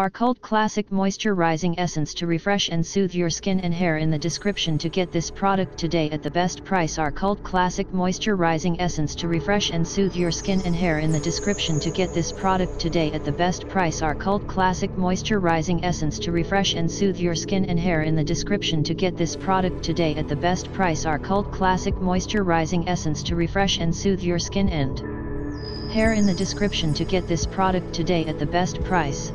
Our Cult Classic Moisturizing Essence to refresh and soothe your skin and hair in the description to get this product today at the best price. Our Cult Classic Moisturizing Essence to refresh and soothe your skin and hair in the description to get this product today at the best price. Our Cult Classic Moisturizing Essence to refresh and soothe your skin and hair in the description to get this product today at the best price. Our Cult Classic Moisturizing Essence to refresh and soothe your skin and hair in the description to get this product today at the best price.